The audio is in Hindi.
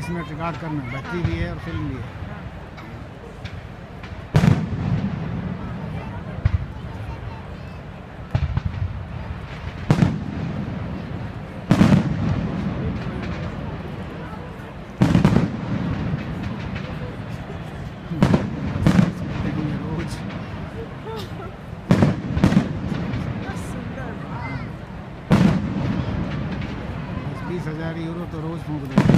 तीस मिनट रिकॉर्ड करना है बैटरी भी है और फ़िल्म भी है। बीस हज़ार यूरो तो रोज फूक देते